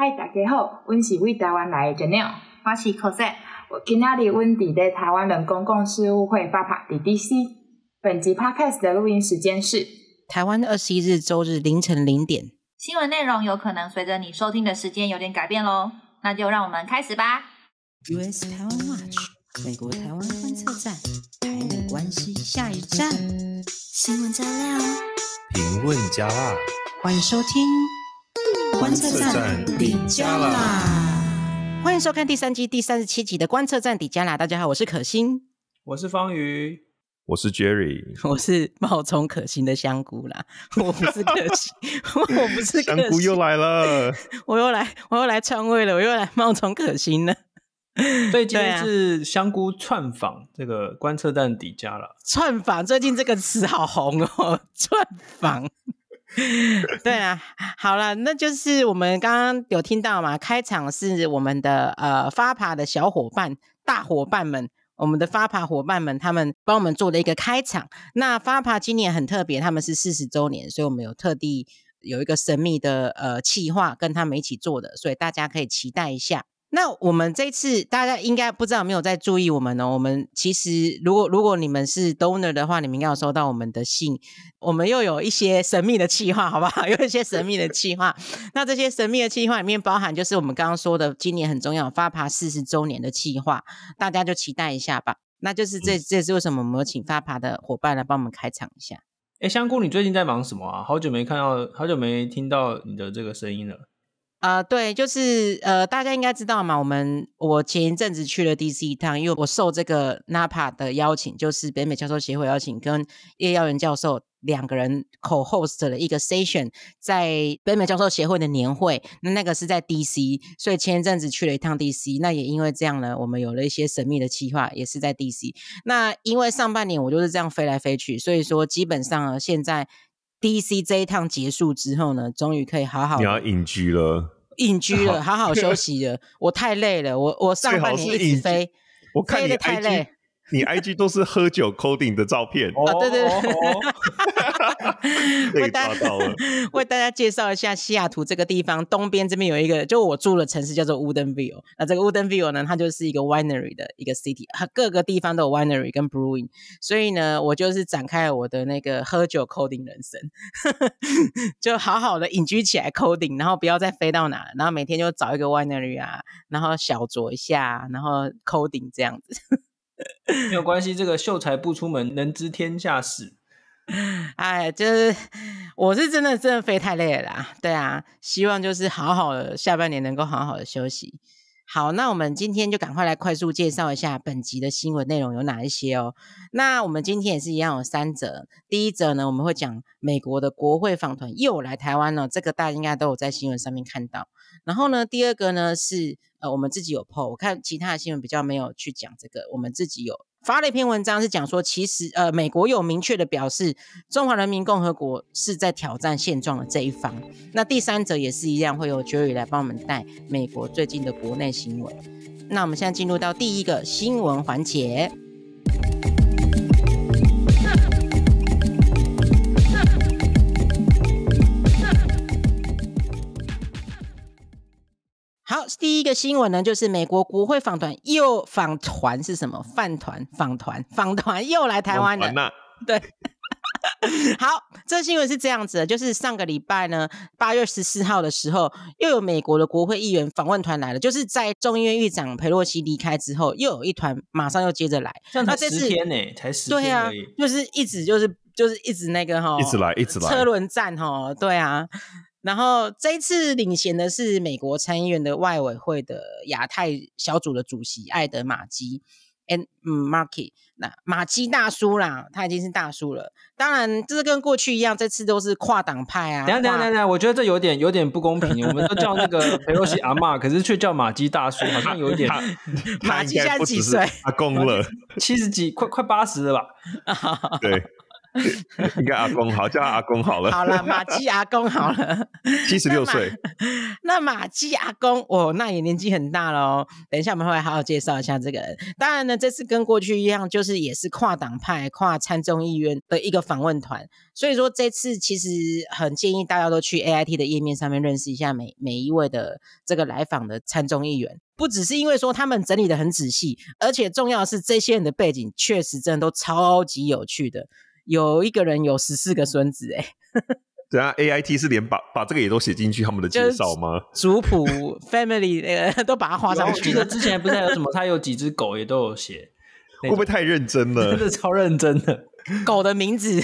嗨，大家好，我是为台湾来的 Janelle，我是 Cosette。我今仔日阮伫咧台湾人公共事务会发拍 DDC。本集 Podcast 的录音时间是台湾二十一日周日凌晨零点。新闻内容有可能随着你收听的时间有点改变喽，那就让我们开始吧。US 台湾 Watch，美国台湾观测站，台美关系下一站。新闻加料，评论加辣，欢迎收听观测站底加啦。欢迎收看第三季第三十七集的观测站底加啦。大家好，我是可心，我是方瑜，我是 Jerry，我是冒充可心的香菇啦。我不是可心，我不是可香菇又来了，我又来，我又来篡位了，我又来冒充可心了。所以今天是香菇串访这个观测站底加了。串访最近这个词好红哦，串访。对啊，好了，那就是我们刚刚有听到嘛，开场是我们的呃发爬的小伙伴、大伙伴们，我们的发爬伙伴们，他们帮我们做了一个开场。那发爬今年很特别，他们是四十周年，所以我们有特地有一个神秘的呃企划跟他们一起做的，所以大家可以期待一下。那我们这次大家应该不知道有没有在注意我们呢？我们其实如果如果你们是 donor 的话，你们应该有收到我们的信。我们又有一些神秘的计划，好不好？有一些神秘的计划。那这些神秘的计划里面包含就是我们刚刚说的今年很重要发爬四十周年的计划，大家就期待一下吧。那就是这这是为什么我们有请发爬的伙伴来帮我们开场一下。哎，香菇，你最近在忙什么啊？好久没看到，好久没听到你的这个声音了。啊，对，就是呃，大家应该知道嘛，我们我前一阵子去了 DC 一趟，因为我受这个 NAPA 的邀请，就是北美教授协会邀请，跟叶耀元教授两个人 co-host 了一个 session，在北美教授协会的年会，那那个是在 DC，所以前一阵子去了一趟 DC，那也因为这样呢，我们有了一些神秘的计划，也是在 DC。那因为上半年我就是这样飞来飞去，所以说基本上现在。D.C. 这一趟结束之后呢，终于可以好好你要隐居了，隐居了，好 好休息了。我太累了，我我上半年一直飞，我看你太累。你 IG 都是喝酒 coding 的照片哦，对对对，被抓到了。为大家介绍一下西雅图这个地方，东边这边有一个，就我住的城市叫做 Woodenville。那这个 Woodenville 呢，它就是一个 winery 的一个 city，它各个地方都有 winery 跟 brewing。所以呢，我就是展开了我的那个喝酒 coding 人生，就好好的隐居起来 coding，然后不要再飞到哪，然后每天就找一个 winery 啊，然后小酌一下，然后 coding 这样子。没有关系，这个秀才不出门，能知天下事。哎，就是我是真的真的飞太累了啦。对啊，希望就是好好的下半年能够好好的休息。好，那我们今天就赶快来快速介绍一下本集的新闻内容有哪一些哦。那我们今天也是一样有三则。第一则呢，我们会讲美国的国会访团又来台湾了，这个大家应该都有在新闻上面看到。然后呢，第二个呢是呃，我们自己有 PO，我看其他的新闻比较没有去讲这个，我们自己有发了一篇文章，是讲说其实呃，美国有明确的表示，中华人民共和国是在挑战现状的这一方。那第三者也是一样，会有 Jerry 来帮我们带美国最近的国内新闻。那我们现在进入到第一个新闻环节。第一个新闻呢，就是美国国会访团又访团是什么？饭团访团访团又来台湾了。对，好，这新闻是这样子的，就是上个礼拜呢，八月十四号的时候，又有美国的国会议员访问团来了，就是在众议院议长佩洛西离开之后，又有一团马上又接着来。那这十天呢？才十天啊，就是一直就是就是一直那个哈，一直来一直来车轮战哈，对啊。然后这一次领衔的是美国参议院的外委会的亚太小组的主席艾德马基，and 嗯，Marky，那马基大叔啦，他已经是大叔了。当然，这是跟过去一样，这次都是跨党派啊。等下等下等下，我觉得这有点有点不公平。我们都叫那个 佩洛西阿妈，可是却叫马基大叔，好像有一点。马基现在几岁？阿公了，七十几，快快八十了吧？对。应该阿公好，叫阿公好了。好了，马基阿公好了，七十六岁，那马基阿公哦，那也年纪很大了哦。等一下我们会好好介绍一下这个人。当然呢，这次跟过去一样，就是也是跨党派、跨参众议院的一个访问团。所以说这次其实很建议大家都去 AIT 的页面上面认识一下每每一位的这个来访的参众议员。不只是因为说他们整理的很仔细，而且重要的是这些人的背景确实真的都超级有趣的。有一个人有十四个孙子，哎，等下 A I T 是连把把这个也都写进去他们的介绍吗？族谱 family 那个 都把它画上我去。记得之前不是还有什么，他有几只狗也都有写，会不会太认真了 真？的超认真的。狗的名字，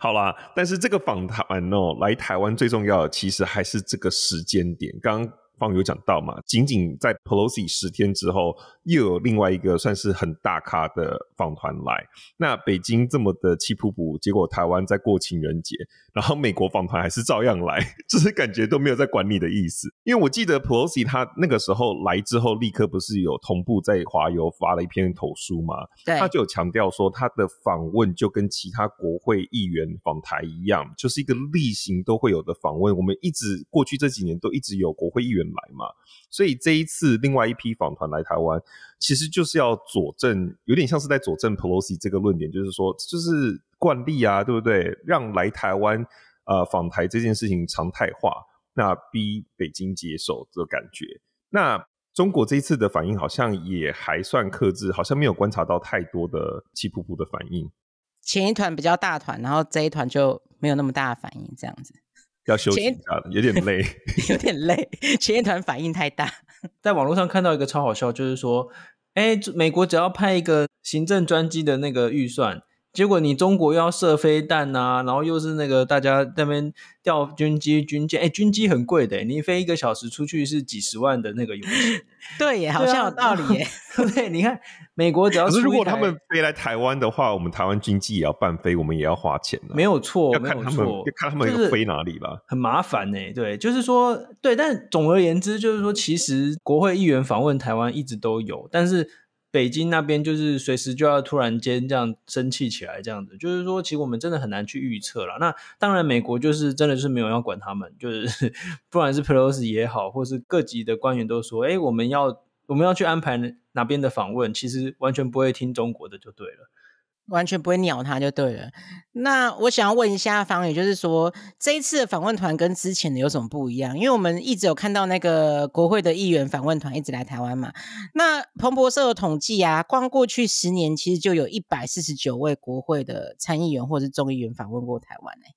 好啦，但是这个访谈哦，来台湾最重要的其实还是这个时间点。刚刚方有讲到嘛，仅仅在 Pelosi 十天之后，又有另外一个算是很大咖的访团来。那北京这么的气噗噗，结果台湾在过情人节，然后美国访团还是照样来，就是感觉都没有在管你的意思。因为我记得 Pelosi 他那个时候来之后，立刻不是有同步在华邮发了一篇投书嘛，对他就有强调说，他的访问就跟其他国会议员访台一样，就是一个例行都会有的访问。我们一直过去这几年都一直有国会议员来嘛，所以这一次另外一批访团来台湾，其实就是要佐证，有点像是在佐证 Pelosi 这个论点，就是说，就是惯例啊，对不对？让来台湾呃访台这件事情常态化，那逼北京接受这个感觉。那中国这一次的反应好像也还算克制，好像没有观察到太多的气噗噗的反应。前一团比较大团，然后这一团就没有那么大的反应，这样子要休息一下了，有点 累。有点累。前一团反应太大，在网络上看到一个超好笑，就是说，哎，美国只要派一个行政专机的那个预算，结果你中国又要射飞弹呐、然后又是那个大家那边调军机、军舰，哎，军机很贵的，你飞一个小时出去是几十万的那个油钱，对耶，好像有道理耶。对不对？你看美国只要可是如果他们飞来台湾的话，我们台湾军机也要办飞，我们也要花钱的。没有错，没要看他们，有错要，看他们飞哪里吧。很麻烦呢、对，就是说，对，但总而言之，就是说，其实国会议员访问台湾一直都有，但是北京那边就是随时就要突然间这样生气起来，这样子，就是说，其实我们真的很难去预测了。那当然，美国就是真的是没有要管他们，就是 不管是 Pelosi 也好，或是各级的官员都说，哎，我们要我们要去安排哪边的访问，其实完全不会听中国的就对了。完全不会鸟他就对了。那我想要问一下方宇，就是说这一次的访问团跟之前的有什么不一样？因为我们一直有看到那个国会的议员访问团一直来台湾嘛。那彭博社有统计啊，光过去十年其实就有一百四十九位国会的参议员或是众议员访问过台湾欸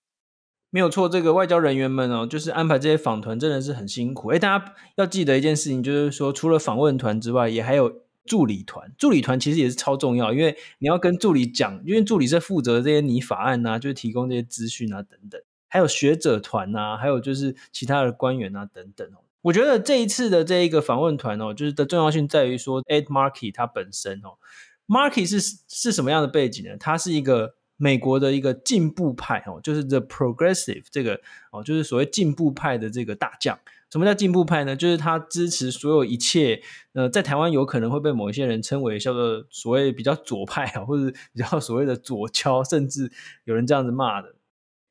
没有错，这个外交人员们哦，就是安排这些访团真的是很辛苦。哎，大家要记得一件事情，就是说除了访问团之外，也还有助理团。助理团其实也是超重要，因为你要跟助理讲，因为助理是负责这些拟法案啊，就是提供这些资讯啊等等，还有学者团啊，还有就是其他的官员啊等等哦。我觉得这一次的这一个访问团哦，就是的重要性在于说，Ed Markey 他本身哦，Markey 是是什么样的背景呢？他是一个美国的一个进步派哦，就是 The Progressive 这个哦，就是所谓进步派的这个大将。什么叫进步派呢？就是他支持所有一切，呃，在台湾有可能会被某一些人称为叫做所谓比较左派啊，或者比较所谓的左敲，甚至有人这样子骂的。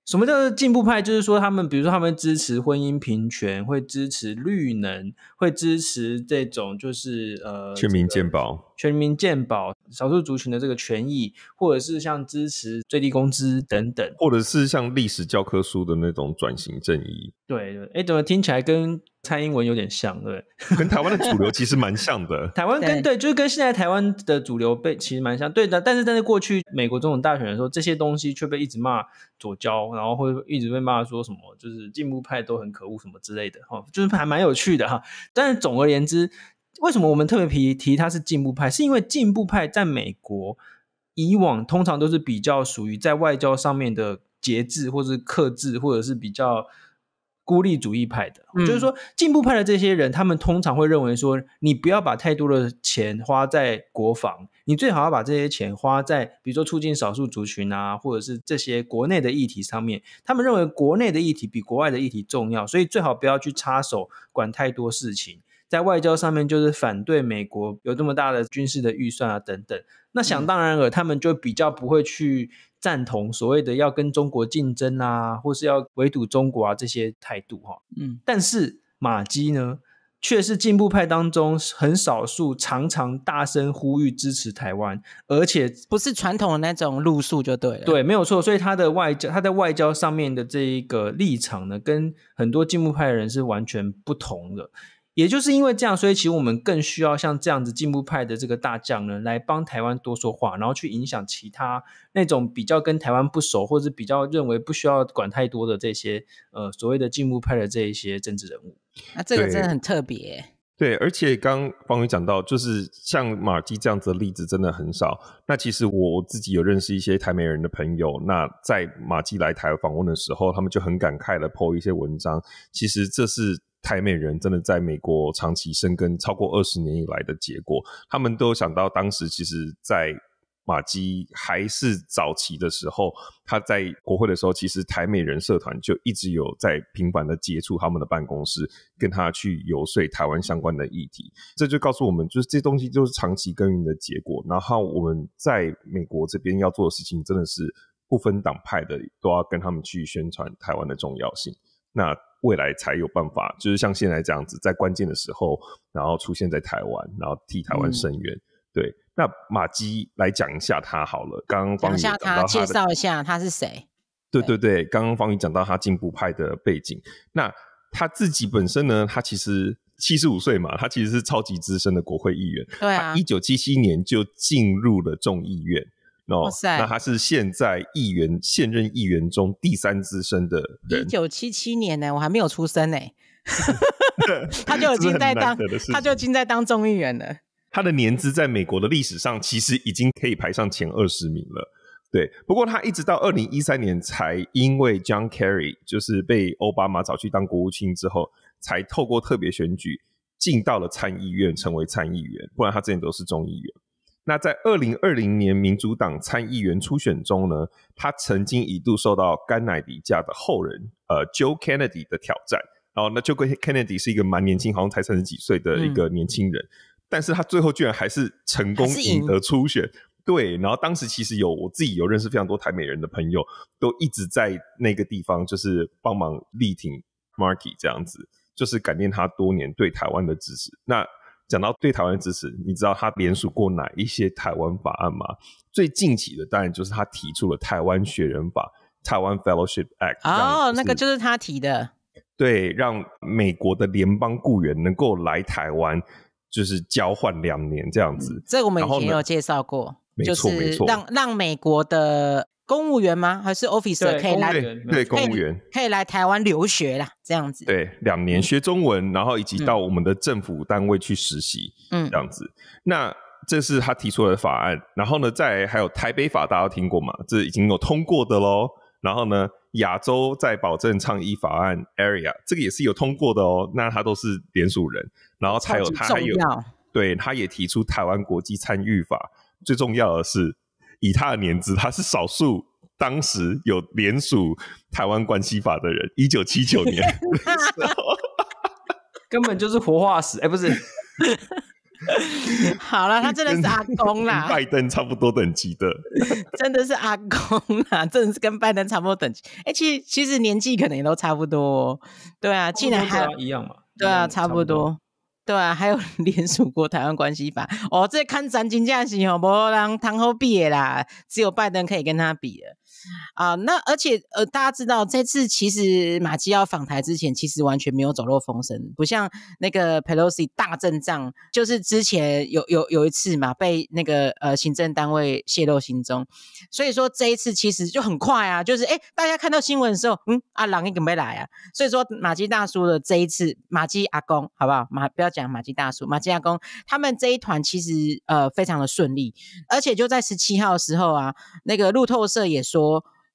什么叫做进步派？就是说他们，比如说他们支持婚姻平权，会支持绿能，会支持这种就是呃全民这个健保全民健保、少数族群的这个权益，或者是像支持最低工资等等。或者是像历史教科书的那种转型正义，对对，哎，怎么听起来跟蔡英文有点像？对，跟台湾的主流其实蛮像的。台湾跟对，就是跟现在台湾的主流被其实蛮像，对的。但是但是过去美国总统大选的时候，这些东西却被一直骂左交，然后会一直被骂说什么就是进步派都很可恶什么之类的，哈，就是还蛮有趣的哈。但是总而言之，为什么我们特别提提他是进步派？是因为进步派在美国以往通常都是比较属于在外交上面的节制，或者是克制，或者是比较孤立主义派的。嗯就是说，进步派的这些人，他们通常会认为说，你不要把太多的钱花在国防，你最好要把这些钱花在比如说促进少数族群啊，或者是这些国内的议题上面。他们认为国内的议题比国外的议题重要，所以最好不要去插手管太多事情。在外交上面就是反对美国有这么大的军事的预算啊等等。那想当然了，他们就比较不会去赞同所谓的要跟中国竞争啊，或是要围堵中国啊这些态度哈。嗯，但是马基呢，却是进步派当中很少数常常大声呼吁支持台湾，而且不是传统的那种路数就对了。对，没有错。所以他的外交，他在外交上面的这一个立场呢，跟很多进步派的人是完全不同的。也就是因为这样，所以其实我们更需要像这样子进步派的这个大将呢，来帮台湾多说话，然后去影响其他那种比较跟台湾不熟，或者比较认为不需要管太多的这些呃所谓的进步派的这一些政治人物。那这个真的很特别。对，而且刚刚方宇讲到，就是像马基这样子的例子真的很少。那其实我我自己有认识一些台美人的朋友，那在马基来台访问的时候，他们就很感慨的 po 一些文章。其实这是台美人真的在美国长期生根超过二十年以来的结果。他们都想到当时其实，在马基还是早期的时候，他在国会的时候，其实台美人社团就一直有在频繁的接触他们的办公室，跟他去游说台湾相关的议题。这就告诉我们，就是这东西就是长期耕耘的结果。然后我们在美国这边要做的事情，真的是不分党派的，都要跟他们去宣传台湾的重要性。那未来才有办法，就是像现在这样子，在关键的时候，然后出现在台湾，然后替台湾嗯声援。对，那马基来讲一下他好了。刚刚方宇讲到他，介绍一下他是谁。对对对，刚刚方宇讲到他进步派的背景，那他自己本身呢，他其实七十五岁嘛，他其实是超级资深的国会议员，对啊一九七七年就进入了众议院。哦哇，塞那他是现在议员现任议员中第三资深的人一人，九七七年呢，我还没有出生呢，他就已经在当他就已经在当众议员了。他的年资在美国的历史上其实已经可以排上前二十名了。对，不过他一直到二零一三年才因为 John Kerry 就是被奥巴马找去当国务卿之后，才透过特别选举进到了参议院，成为参议员。不然他之前都是众议员。那在二零二零年民主党参议员初选中呢，他曾经一度受到甘乃迪家的后人呃 Joe Kennedy 的挑战。然后那 Joe Kennedy 是一个蛮年轻，好像才三十几岁的一个年轻人，但是他最后居然还是成功赢得初选。对，然后当时其实有我自己有认识非常多台美人的朋友，都一直在那个地方就是帮忙力挺 Marky 这样子，就是感念他多年对台湾的支持。那讲到对台湾支持，你知道他联署过哪一些台湾法案吗？最近期的当然就是他提出了台湾学人法。台湾 Fellowship Act 哦，那个就是他提的。对，让美国的联邦雇员能够来台湾，就是交换两年这样子。这个我们以前有介绍过，没就是错没错让让美国的公务员吗？还是 officer 可以来对对，公务员可以来台湾留学啦，这样子。对两年学中文，然后以及到我们的政府单位去实习，嗯这样子。那这是他提出来的法案，然后呢，在还有台北法，大家都听过吗？这已经有通过的喽。然后呢，亚洲在保证倡议法案 Area 这个也是有通过的哦。那他都是联署人，然后还有他还有对，他也提出台湾国际参与法。最重要的是，以他的年资，他是少数当时有联署台湾关系法的人。一九七九 年的时候，根本就是活化石。哎，不是，好了，他真的是阿公啦，拜登差不多等级的。真的是阿公啦，真的是跟拜登差不多等级。哎、其实其实年纪可能也都差不多、哦，对啊，竟然还一样嘛？对啊，差不多。对啊，还有 联署过台湾关系法。哦，这看咱真正是哦，无人谈好比的啦，只有拜登可以跟他比了。啊。那而且呃，大家知道这次其实马基要访台之前，其实完全没有走漏风声，不像那个 Pelosi 大阵仗，就是之前有有有一次嘛，被那个呃行政单位泄露行踪，所以说这一次其实就很快啊，就是哎，大家看到新闻的时候，嗯啊，狼一准备来啊，所以说马基大叔的这一次，马基阿公好不好？马不要讲马基大叔，马基阿公他们这一团其实呃非常的顺利，而且就在十七号的时候啊，那个路透社也说。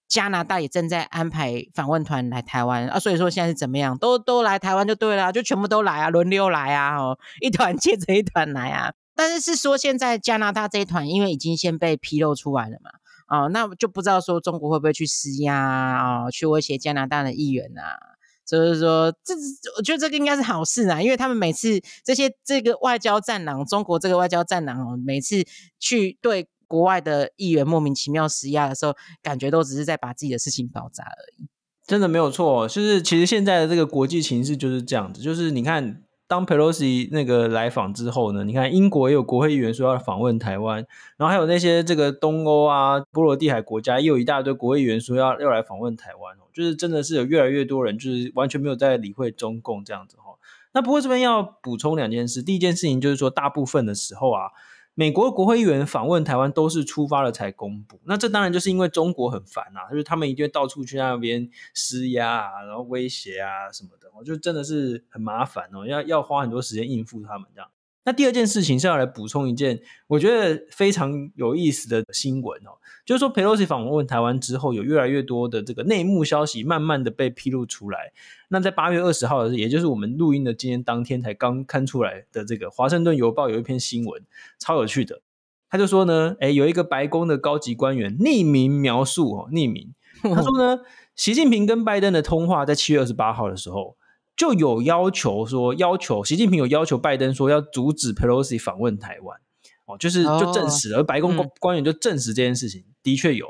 加拿大也正在安排访问团来台湾啊，所以说现在是怎么样？都都来台湾就对了，就全部都来啊，轮流来啊，哦，一团接着一团来啊。但是是说现在加拿大这一团，因为已经先被披露出来了嘛，哦，那就不知道说中国会不会去施压啊，去威胁加拿大的议员啊，就是说，这我觉得这个应该是好事啊，因为他们每次这些这个外交战狼，中国这个外交战狼哦，每次去对国外的议员莫名其妙施压的时候，感觉都只是在把自己的事情搞砸而已。真的没有错，就是其实现在的这个国际形势就是这样子，就是你看，当 Pelosi 那个来访之后呢，你看英国也有国会议员说要访问台湾，然后还有那些这个东欧啊、波罗的海国家，也有一大堆国会议员说要要来访问台湾哦，就是真的是有越来越多人就是完全没有在理会中共这样子哈。那不过这边要补充两件事，第一件事情就是说，大部分的时候啊。美国国会议员访问台湾都是出发了才公布，那这当然就是因为中国很烦啊，就是他们一定会到处去那边施压啊，然后威胁啊什么的，我就真的是很麻烦哦，要要花很多时间应付他们这样。那第二件事情是要来补充一件我觉得非常有意思的新闻哦，就是说，Pelosi 访问台湾之后，有越来越多的这个内幕消息慢慢的被披露出来。那在八月二十号，也就是我们录音的今天当天才刚刊出来的这个《华盛顿邮报》有一篇新闻，超有趣的。他就说呢，哎，有一个白宫的高级官员匿名描述哦，匿名他说呢，习近平跟拜登的通话在七月二十八号的时候。就有要求说，要求习近平有要求拜登说要阻止 Pelosi 访问台湾，哦，就是就证实了，而白宫官员就证实这件事情的确有。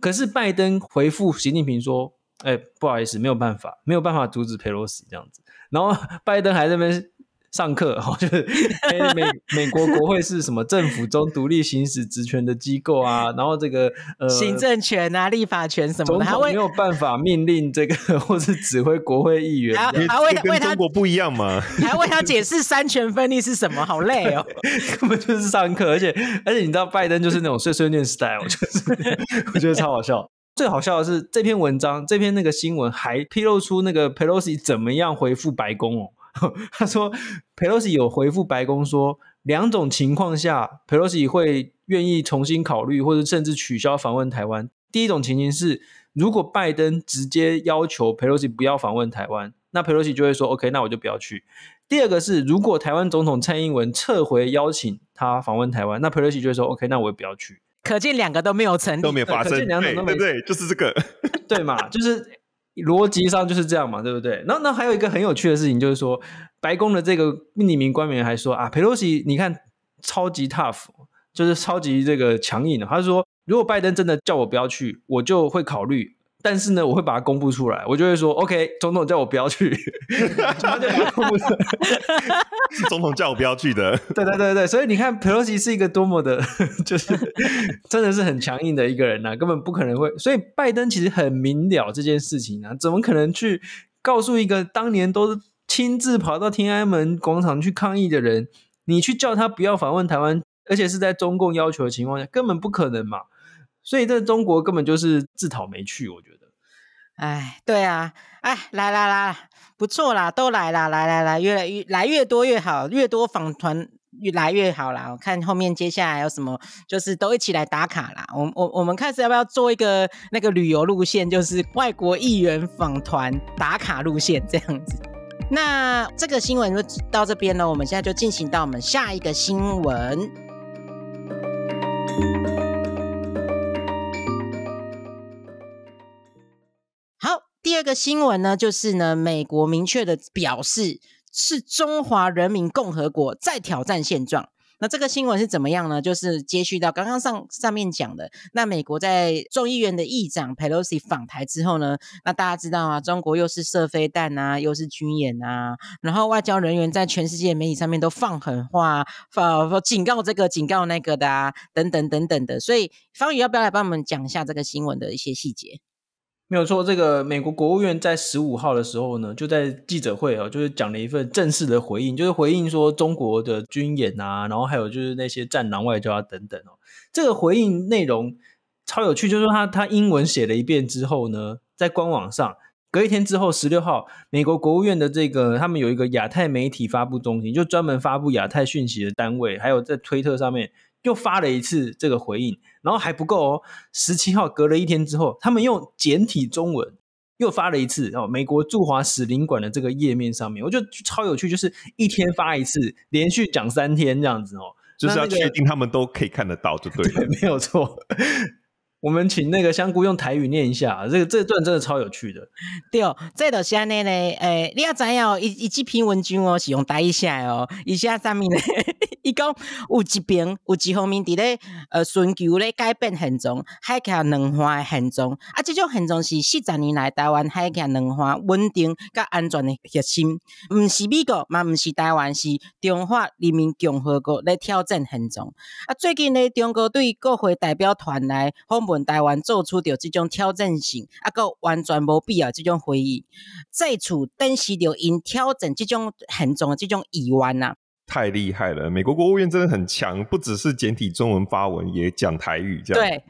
可是拜登回复习近平说，哎，不好意思，没有办法，没有办法阻止佩洛西这样子。然后 拜登还在那边。上课哈，就是美美国国会是什么政府中独立行使职权的机构啊？然后这个呃行政权啊、立法权什么的，他没有办法命令这个或是指挥国会议员，还还为为他中国不一样嘛？还为他解释三权分立是什么？好累哦，根本就是上课，而且而且你知道拜登就是那种碎碎念 style，就是 我觉得超好笑。最好笑的是这篇文章，这篇那个新闻还披露出那个 Pelosi 怎么样回复白宫哦。他说，Pelosi 有回复白宫说，两种情况下，Pelosi 会愿意重新考虑，或者甚至取消访问台湾。第一种情形是，如果拜登直接要求 Pelosi 不要访问台湾，那 Pelosi 就会说 OK，那我就不要去。第二个是，如果台湾总统蔡英文撤回邀请他访问台湾，那 Pelosi 就会说 OK，那我也不要去。可见两个都没有成，都没有发生，两种都没对，就是这个，对嘛，就是。逻辑上就是这样嘛，对不对？然后那还有一个很有趣的事情，就是说白宫的这个匿名官员还说啊，佩洛西你看超级 tough，就是超级这个强硬的。他说，如果拜登真的叫我不要去，我就会考虑。但是呢，我会把它公布出来，我就会说，OK，总统叫我不要去，他就把它公布出来，是总统叫我不要去的。对对对对，所以你看，佩洛西是一个多么的，就是真的是很强硬的一个人呐，根本不可能会。所以拜登其实很明了这件事情啊，怎么可能去告诉一个当年都亲自跑到天安门广场去抗议的人，你去叫他不要访问台湾，而且是在中共要求的情况下，根本不可能嘛。所以在中国根本就是自讨没趣，我觉得。哎，对啊，哎，来来来，不错啦，都来啦，来来来，越来越来越多越好，越多访团越来越好啦。我看后面接下来有什么，就是都一起来打卡啦。我我我们开始要不要做一个那个旅游路线，就是外国议员访团打卡路线这样子？那这个新闻就到这边了，我们现在就进行到我们下一个新闻。第二个新闻呢，就是呢，美国明确的表示是中华人民共和国在挑战现状。那这个新闻是怎么样呢？就是接续到刚刚上上面讲的，那美国在众议院的议长 Pelosi 访台之后呢，那大家知道啊，中国又是射飞弹啊，又是军演啊，然后外交人员在全世界媒体上面都放狠话，放警告这个警告那个的啊，等等等等的。所以方宇要不要来帮我们讲一下这个新闻的一些细节？没有错，这个美国国务院在十五号的时候呢，就在记者会哦，就是讲了一份正式的回应，就是回应说中国的军演啊，然后还有就是那些战狼外交啊等等哦。这个回应内容超有趣，就是说他他英文写了一遍之后呢，在官网上隔一天之后，十六号，美国国务院的这个他们有一个亚太媒体发布中心，就专门发布亚太讯息的单位，还有在推特上面。又发了一次这个回应，然后还不够哦。十七号隔了一天之后，他们用简体中文又发了一次哦。美国驻华使领馆的这个页面上面，我觉得超有趣，就是一天发一次，连续讲三天这样子哦。就是要确定他们都可以看得到，就对了。没有错。我们请那个香菇用台语念一下，这个这段真的超有趣的。对哦，这就是安尼咧。诶，你要知影哦，伊伊这篇文章哦是用台语写哦，以下上面呢？伊讲有一边有一方面伫咧呃寻求咧改变现状，海峡两岸的现状啊，这种现状是四十年来台湾海峡两岸稳定甲安全的核心，毋是美国嘛，毋是台湾，是中华人民共和国咧挑战现状。啊，最近咧中国对国会代表团来访问台湾，做出着即种挑战性啊，个完全无必要即种会议，再次展示着因挑战即种现状的即种意愿呐。太厉害了！美国国务院真的很强，不只是简体中文发文，也讲台语这样。对，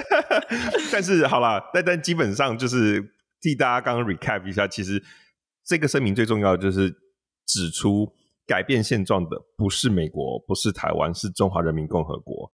但是好啦，但但基本上就是替大家刚刚 recap 一下，其实这个声明最重要的就是指出，改变现状的不是美国，不是台湾，是中华人民共和国。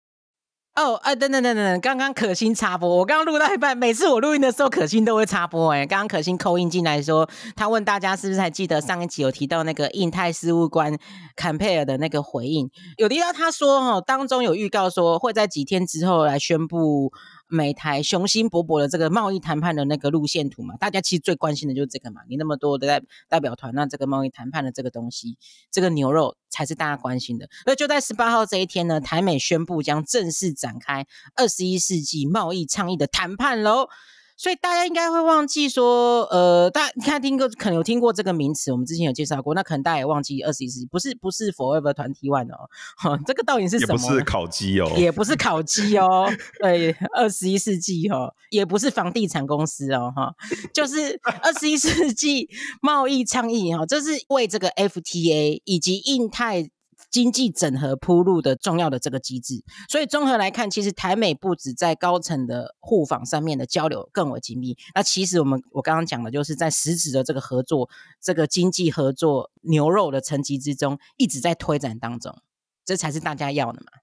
哦，哎，等等等等等，刚刚可心插播，我刚刚录到一半，每次我录音的时候，可心都会插播。哎，刚刚可心扣音进来说，他问大家是不是还记得上一集有提到那个印太事务官坎佩尔的那个回应，有提到他说，哦，当中有预告说会在几天之后来宣布。美台雄心勃勃的这个贸易谈判的那个路线图嘛，大家其实最关心的就是这个嘛。你那么多的代代表团，那这个贸易谈判的这个东西，这个牛肉才是大家关心的。那就在十八号这一天呢，台美宣布将正式展开二十一世纪贸易倡议的谈判喽。所以大家应该会忘记说，呃，大家你看听过可能有听过这个名词，我们之前有介绍过，那可能大家也忘记二十一世纪不是不是 Forever Twenty One 哦，哈，这个到底是什么？也不是烤鸡哦，也不是烤鸡哦，对，二十一世纪哦，也不是房地产公司哦，哈，就是二十一世纪贸易倡议哈，这是为这个 FTA 以及印太。经济整合铺路的重要的这个机制，所以综合来看，其实台美不止在高层的互访上面的交流更为紧密。那其实我们我刚刚讲的，就是在实质的这个合作、这个经济合作牛肉的层级之中，一直在推展当中，这才是大家要的嘛。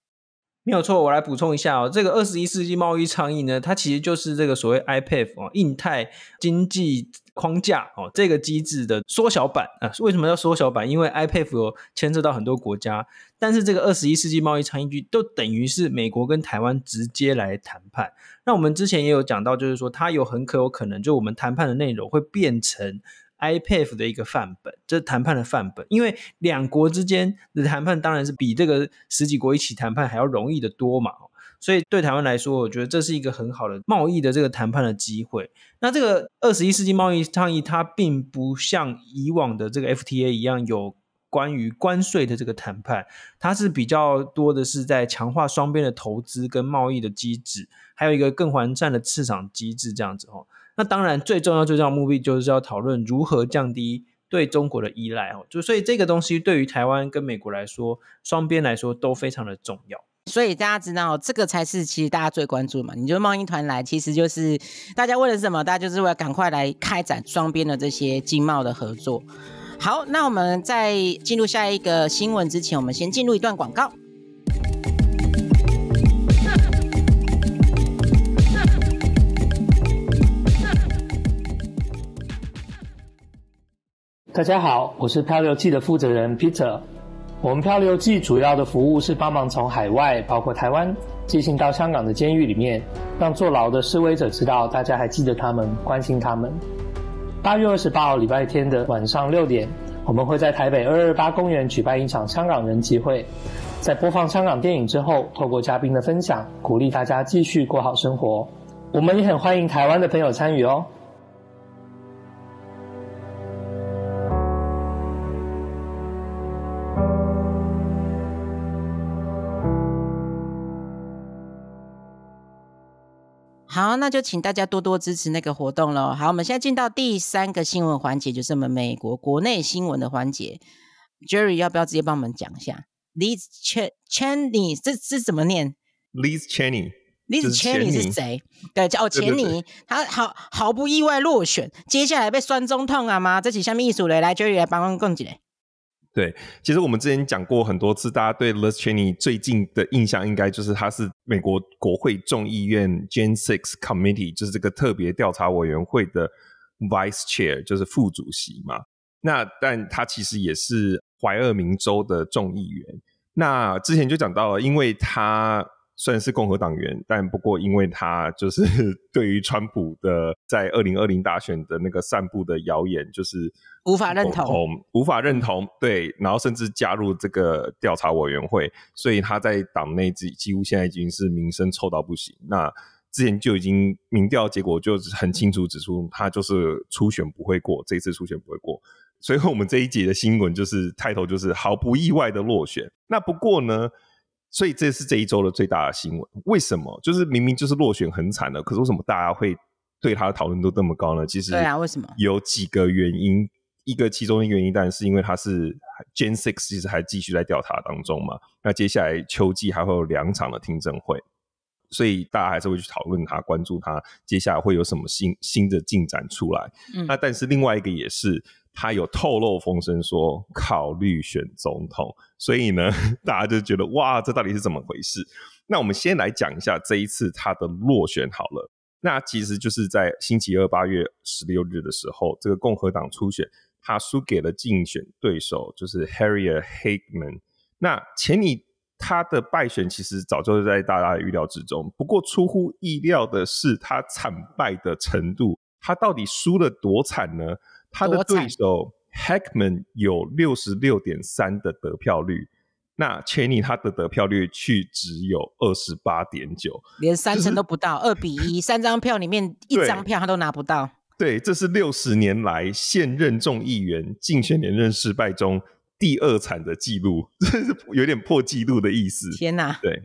没有错，我来补充一下哦，这个二十一世纪贸易倡议呢，它其实就是这个所谓 IPF 哦，印太经济框架哦，这个机制的缩小版啊。为什么要缩小版？因为 IPF 有牵涉到很多国家，但是这个二十一世纪贸易倡议局都等于是美国跟台湾直接来谈判。那我们之前也有讲到，就是说它有很可有可能，就我们谈判的内容会变成。IPF 的一个范本，这是谈判的范本，因为两国之间的谈判当然是比这个十几国一起谈判还要容易的多嘛，所以对台湾来说，我觉得这是一个很好的贸易的这个谈判的机会。那这个二十一世纪贸易倡议，它并不像以往的这个 FTA 一样有关于关税的这个谈判，它是比较多的是在强化双边的投资跟贸易的机制，还有一个更完善的市场机制这样子哦。那当然，最重要、最重要的目的就是要讨论如何降低对中国的依赖哦。就所以这个东西对于台湾跟美国来说，双边来说都非常的重要。所以大家知道，这个才是其实大家最关注嘛。你就贸易团来，其实就是大家为了什么？大家就是为了赶快来开展双边的这些经贸的合作。好，那我们在进入下一个新闻之前，我们先进入一段广告。大家好，我是漂流记的负责人 Peter。我们漂流记主要的服务是帮忙从海外，包括台湾，寄信到香港的监狱里面，让坐牢的示威者知道大家还记得他们，关心他们。八月二十八号礼拜天的晚上六点，我们会在台北二二八公园举办一场香港人集会，在播放香港电影之后，透过嘉宾的分享，鼓励大家继续过好生活。我们也很欢迎台湾的朋友参与哦。好，那就请大家多多支持那个活动喽。好，我们现在进到第三个新闻环节，就是我们美国国内新闻的环节。Jerry 要不要直接帮我们讲一下？Liz Cheney，这这怎么念？Liz Cheney，Liz Cheney 是谁？对，叫哦钱尼，他毫毫不意外落选，接下来被酸中痛啊吗？这起下面艺术嘞，来 Jerry 来帮忙讲解。对，其实我们之前讲过很多次，大家对 Lescheny 最近的印象应该就是他是美国国会众议院 Jan Six Committee，就是这个特别调查委员会的 Vice Chair，就是副主席嘛。那但他其实也是怀俄明州的众议员。那之前就讲到了，因为他虽然是共和党员，但不过因为他就是 对于川普的在二零二零大选的那个散布的谣言，就是无法认同，无法认同，对，然后甚至加入这个调查委员会，所以他在党内几几乎现在已经是名声臭到不行。那之前就已经民调结果就很清楚指出，他就是初选不会过，这一次初选不会过。所以我们这一节的新闻就是开头就是毫不意外的落选。那不过呢？所以这是这一周的最大的新闻。为什么？就是明明就是落选很惨的，可是为什么大家会对他的讨论度这么高呢？其实对啊，为什么？有几个原因。一个其中的原因，当然是因为他是 Gen Six，其实还继续在调查当中嘛。那接下来秋季还会有两场的听证会，所以大家还是会去讨论他，关注他接下来会有什么新新的进展出来。那但是另外一个也是。他有透露风声说考虑选总统，所以呢，大家就觉得哇，这到底是怎么回事？那我们先来讲一下这一次他的落选好了。那其实就是在星期二八月十六日的时候，这个共和党初选，他输给了竞选对手，就是 Harriet Hageman。那前你他的败选其实早就在大家的预料之中，不过出乎意料的是，他惨败的程度，他到底输了多惨呢？他的对手 Hackman 有六十六点三的得票率，那 Cheney 他的得票率却只有二十八点九，连三成都不到，二比一，三张票里面一张票他都拿不到。对，这是六十年来现任众议员竞选连任失败中第二惨的记录，这是有点破纪录的意思。天哪！对。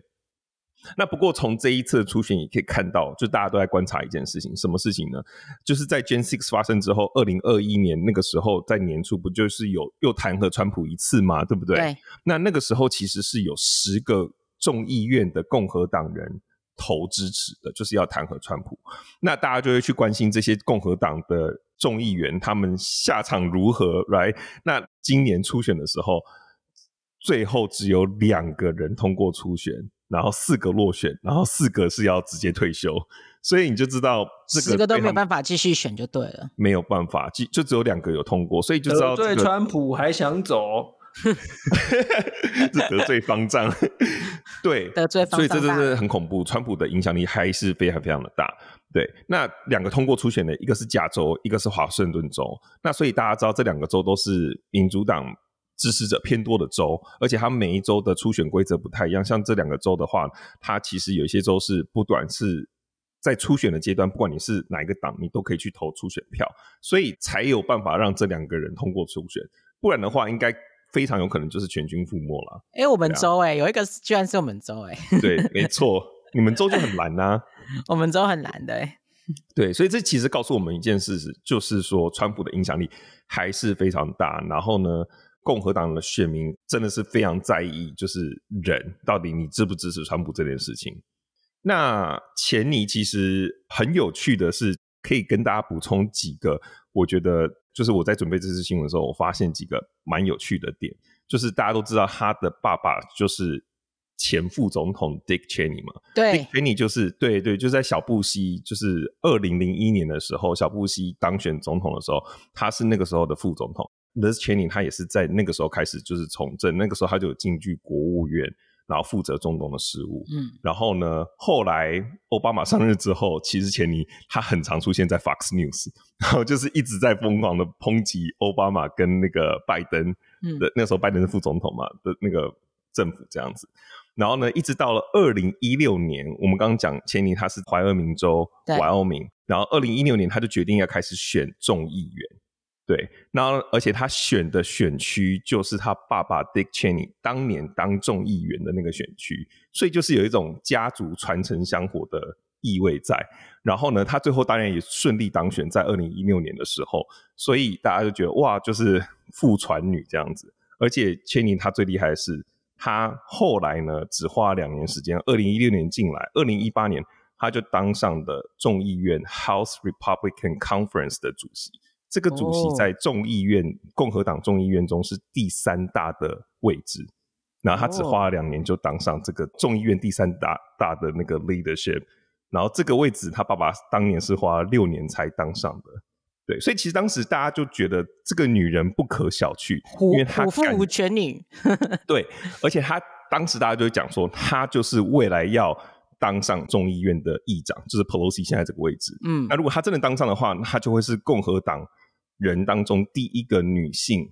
那不过从这一次的初选也可以看到，就大家都在观察一件事情，什么事情呢？就是在 Gen Six 发生之后，二零二一年那个时候，在年初不就是有又弹劾川普一次嘛？对不对？对。那那个时候其实是有十个众议院的共和党人投支持的，就是要弹劾川普。那大家就会去关心这些共和党的众议员他们下场如何，right？那今年初选的时候，最后只有两个人通过初选。然后四个落选，然后四个是要直接退休，所以你就知道这个四个都没有办法继续选就对了，没有办法，就就只有两个有通过，所以就知道对川普还想走，得罪方丈，对得罪方丈，所以这真是很恐怖。川普的影响力还是非常非常的大。对，那两个通过初选的，一个是加州，一个是华盛顿州。那所以大家知道这两个州都是民主党。支持者偏多的州，而且它每一州的初选规则不太一样。像这两个州的话，它其实有一些州是不管是在初选的阶段，不管你是哪一个党，你都可以去投初选票，所以才有办法让这两个人通过初选。不然的话，应该非常有可能就是全军覆没了。哎，我们州哎，有一个居然是我们州哎，对，没错，你们州就很难呐。我们州很难的，对，所以这其实告诉我们一件事实，就是说川普的影响力还是非常大。然后呢？共和党的选民真的是非常在意，就是人到底你支不支持川普这件事情。那钱尼其实很有趣的是，可以跟大家补充几个，我觉得就是我在准备这次新闻的时候，我发现几个蛮有趣的点，就是大家都知道他的爸爸就是前副总统 Dick Cheney 嘛，对，Dick Cheney 就是对对，就在小布希就是二零零一年的时候，小布希当选总统的时候，他是那个时候的副总统。Liz Cheney 他也是在那个时候开始就是从政，那个时候他就进驻国务院，然后负责中东的事务。嗯，然后呢，后来奥巴马上任之后，其实钱尼他很常出现在 Fox News，然后就是一直在疯狂的抨击奥巴马跟那个拜登的那时候拜登是副总统嘛的那个政府这样子。然后呢，一直到了二零一六年，我们刚刚讲钱尼他是怀俄明州 Wyoming，然后二零一六年他就决定要开始选众议员。对，然后而且他选的选区就是他爸爸 Dick Cheney 当年当众议员的那个选区，所以就是有一种家族传承香火的意味在。然后呢，他最后当然也顺利当选，在二零一六年的时候，所以大家就觉得哇，就是父传女这样子。而且 Cheney 他最厉害的是，他后来呢只花两年时间，二零一六年进来，二零一八年他就当上的众议院 House Republican Conference 的主席。这个主席在众议院共和党众议院中是第三大的位置，然后他只花了两年就当上这个众议院第三大大的那个 leadership，然后这个位置他爸爸当年是花了六年才当上的，对，所以其实当时大家就觉得这个女人不可小觑，因为她虎父无犬女，对，而且她当时大家就会讲说，她就是未来要当上众议院的议长，就是 Pelosi 现在这个位置。嗯。那如果她真的当上的话，那他就会是共和党人当中第一个女性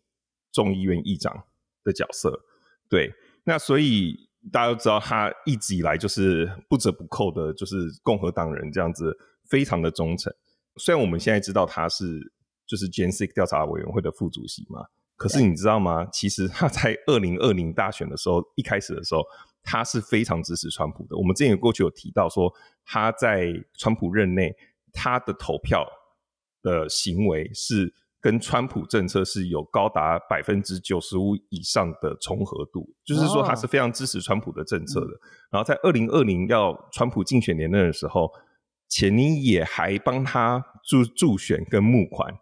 众议院议长的角色。对，那所以大家都知道，他一直以来就是不折不扣的，就是共和党人这样子，非常的忠诚。虽然我们现在知道他是就是 Jan Six 调查委员会的副主席嘛，可是你知道吗？其实他在二零二零大选的时候，一开始的时候，他是非常支持川普的。我们之前有过去有提到说，他在川普任内，他的投票的行为是跟川普政策是有高达百分之九十五以上的重合度，就是说他是非常支持川普的政策的。然后在二零二零要川普竞选连任的时候，钱尼也还帮他助助选跟募款，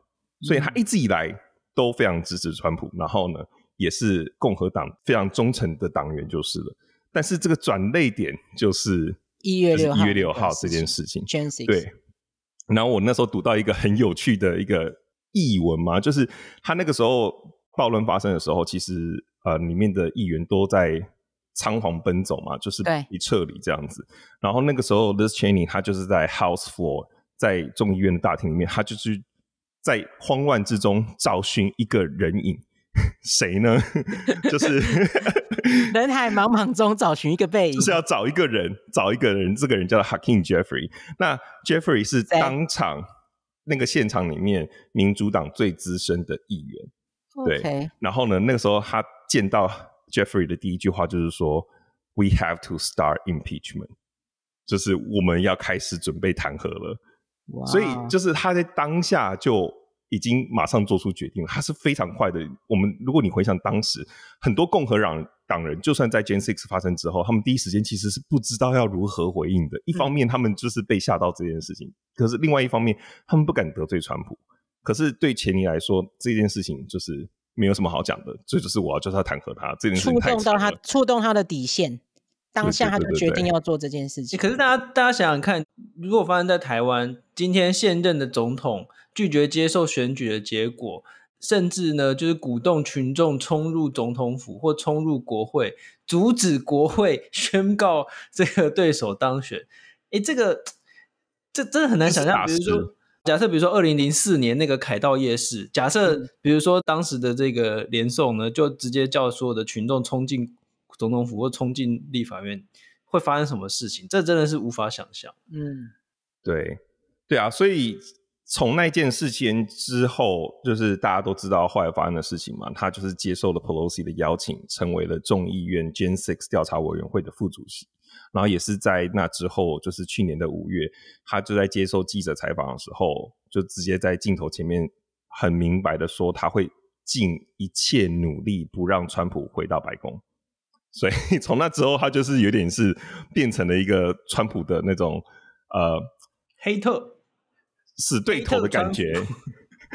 所以他一直以来都非常支持川普。然后呢，也是共和党非常忠诚的党员就是了。但是这个转泪点就是一月六号一月六号这件事情。对，然后我那时候读到一个很有趣的一个译文嘛，就是他那个时候暴乱发生的时候，其实呃里面的议员都在仓皇奔走嘛，就是对一撤离这样子。然后那个时候 Liz Cheney 他就是在 House Floor，在众议院的大厅里面，他就是在慌乱之中找寻一个人影。谁呢？就是 人海茫茫中找寻一个背影，就是要找一个人，找一个人，这个人叫 Hakeem Jeffrey。那 Jeffrey 是当场那个现场里面民主党最资深的议员。对然后呢，那个时候他见到 Jeffrey 的第一句话就是说：“We have to start impeachment，就是我们要开始准备弹劾了。”哇所以就是他在当下就已经马上做出决定了，他是非常快的。我们如果你回想当时，很多共和党党人，就算在 Jan Six 发生之后，他们第一时间其实是不知道要如何回应的。一方面，他们就是被吓到这件事情；可是另外一方面，他们不敢得罪川普。可是对钱尼来说，这件事情就是没有什么好讲的，这就是我要就是要弹劾他这件事情触动到他，触动他的底线，当下他就决定要做这件事情。欸可是大家大家想想看，如果发生在台湾，今天现任的总统拒绝接受选举的结果，甚至呢就是鼓动群众冲入总统府或冲入国会，阻止国会宣告这个对手当选。诶，这个这真的很难想象。比如说，假设比如说二零零四年那个凯道夜市，假设嗯比如说当时的这个连宋呢，就直接叫所有的群众冲进总统府或冲进立法院，会发生什么事情？这真的是无法想象。嗯，对，对啊，所以从那件事情之后，就是大家都知道后来发生的事情嘛，他就是接受了 Pelosi 的邀请，成为了众议院 Jan Six 调查委员会的副主席。然后也是在那之后，就是去年的五月，他就在接受记者采访的时候，就直接在镜头前面很明白的说，他会尽一切努力不让川普回到白宫。所以 从那之后，他就是有点是变成了一个川普的那种呃黑特死对头的感觉，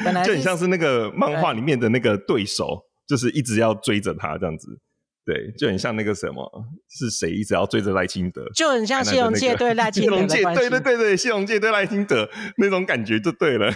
本来就很像是那个漫画里面的那个对手，就是一直要追着他这样子。对，就很像那个什么，是谁一直要追着赖清德，就很像谢龙界对赖清德的关系，对对对对，谢龙介对赖清德那种感觉就对了。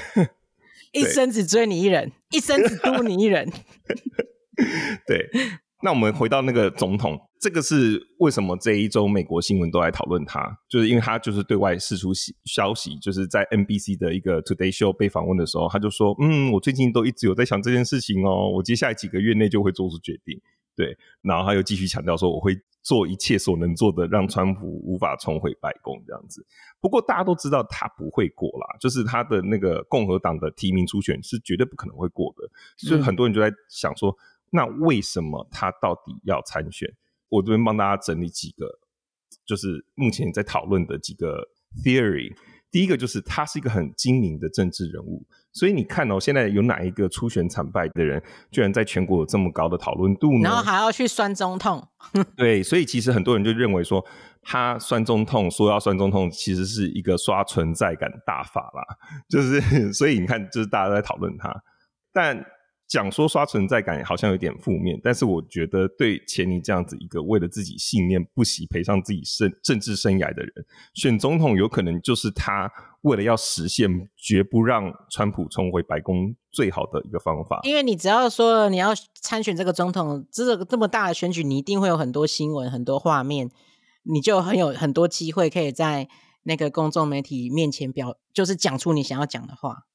一生只追你一人，一生只督你一人。对，那我们回到那个总统，这个是为什么这一周美国新闻都在讨论他，就是因为他就是对外释出消消息，就是在 NBC 的一个 Today Show 被访问的时候，他就说：“嗯，我最近都一直有在想这件事情哦，我接下来几个月内就会做出决定。”对，然后他又继续强调说：“我会做一切所能做的，让川普无法重回白宫。”这样子。不过大家都知道他不会过啦，就是他的那个共和党的提名初选是绝对不可能会过的，所以很多人就在想说。那为什么他到底要参选？我这边帮大家整理几个，就是目前在讨论的几个 theory。第一个就是他是一个很精明的政治人物，所以你看哦，现在有哪一个初选惨败的人，居然在全国有这么高的讨论度呢？然后还要去酸中痛，对，所以其实很多人就认为说，他酸中痛，说要酸中痛，其实是一个刷存在感大法啦。就是，所以你看，就是大家都在讨论他，但讲说刷存在感好像有点负面，但是我觉得对钱尼这样子一个为了自己信念不惜赔上自己生政治生涯的人，选总统有可能就是他为了要实现绝不让川普重回白宫最好的一个方法。因为你只要说你要参选这个总统，这个这么大的选举，你一定会有很多新闻、很多画面，你就很有很多机会可以在那个公众媒体面前表，就是讲出你想要讲的话。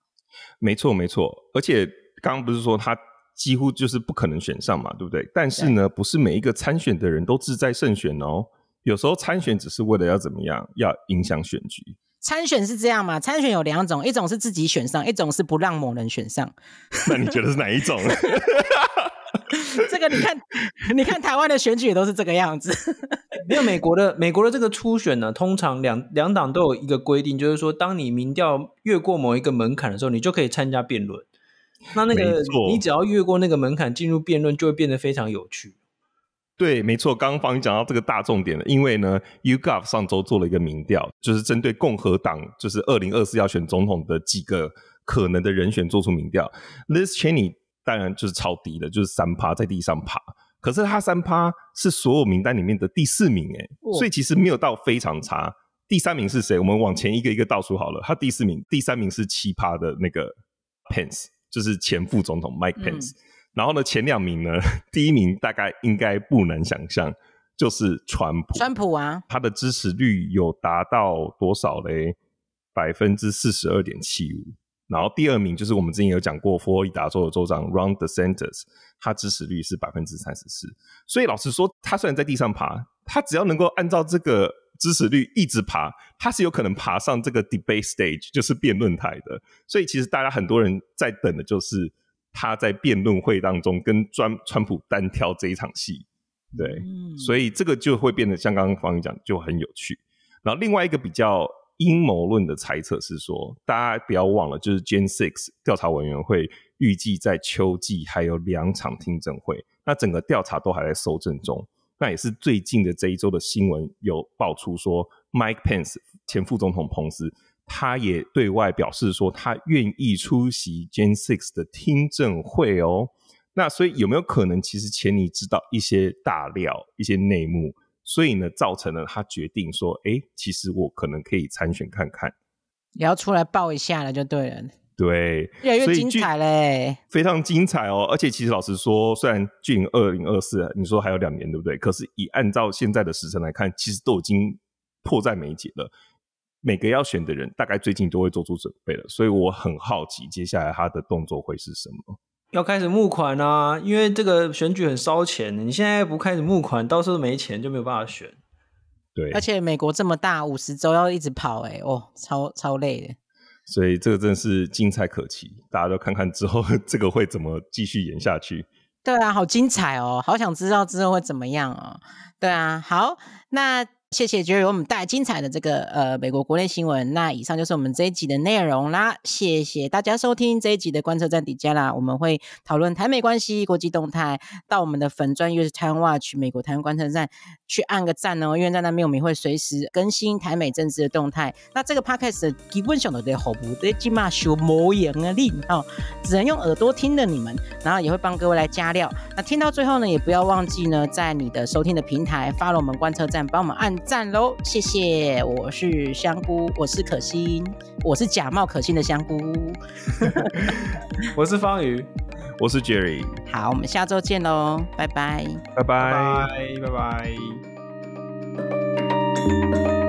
没错，没错，而且刚刚不是说他几乎就是不可能选上嘛，对不对？但是呢，不是每一个参选的人都志在胜选哦。有时候参选只是为了要怎么样，要影响选举。参选是这样嘛？参选有两种，一种是自己选上，一种是不让某人选上。那你觉得是哪一种？这个你看，你看台湾的选举也都是这个样子。没有美国的美国的这个初选呢，通常两两党都有一个规定，就是说，当你民调越过某一个门槛的时候，你就可以参加辩论。那那个你只要越过那个门槛进入辩论，就会变得非常有趣。对，没错，刚刚方讲到这个大重点了，因为呢，YouGov 上周做了一个民调，就是针对共和党，就是二零二四要选总统的几个可能的人选做出民调，Liz Cheney 当然就是超低的，就是三趴在地上爬。可是他三趴是所有名单里面的第四名，哎，所以其实没有到非常差。第三名是谁？我们往前一个一个倒数好了。他第四名，第三名是七趴的那个 Pence，就是前副总统 Mike Pence。然后呢，前两名呢，第一名大概应该不难想象，就是川普。川普啊，他的支持率有达到多少嘞？百分之四十二点七五。然后第二名就是我们之前有讲过，佛罗里达州的州长 Ron DeSantis，他支持率是百分之三十四。所以老实说，他虽然在地上爬，他只要能够按照这个支持率一直爬，他是有可能爬上这个 debate stage，就是辩论台的。所以其实大家很多人在等的就是他在辩论会当中跟川川普单挑这一场戏。对，所以这个就会变得像刚刚方宇讲，就很有趣。然后另外一个比较。阴谋论的猜测是说，大家不要忘了，就是 Gen Six 调查委员会预计在秋季还有两场听证会，那整个调查都还在搜证中。那也是最近的这一周的新闻有爆出说，Mike Pence 前副总统彭斯，他也对外表示说，他愿意出席 Gen Six 的听证会哦。那所以有没有可能，其实前你知道一些大料、一些内幕？所以呢，造成了他决定说：“哎，其实我可能可以参选看看，也要出来报一下了，就对了。”对，越来越精彩嘞，非常精彩哦！而且其实老实说，虽然距离二零二四，你说还有两年，对不对？可是以按照现在的时辰来看，其实都已经迫在眉睫了。每个要选的人，大概最近都会做出准备了。所以我很好奇，接下来他的动作会是什么。要开始募款啊，因为这个选举很烧钱，你现在不开始募款，到时候没钱就没有办法选。对，而且美国这么大，五十州要一直跑，哎，哦，超超累的。所以这个真的是精彩可期，大家都看看之后 这个会怎么继续演下去。对啊，好精彩哦，好想知道之后会怎么样哦。对啊，好，那。谢谢 Jerry 为我们带来精彩的这个呃美国国内新闻。那以上就是我们这一集的内容啦。谢谢大家收听这一集的观测站底加啦。我们会讨论台美关系、国际动态，到我们的粉专 US Time Watch 美国台湾观测站去按个赞哦，因为在那边我们会随时更新台美政治的动态。那这个 Podcast 基本上都得好不对起码修模样啊令哦，只能用耳朵听的你们，然后也会帮各位来加料。那听到最后呢，也不要忘记呢，在你的收听的平台发了我们观测站，帮我们按。赞喽，谢谢！我是香菇，我是可心，我是假冒可心的香菇。我是方宇，我是 Jerry。好，我们下周见喽，拜拜，拜拜，拜拜，拜拜。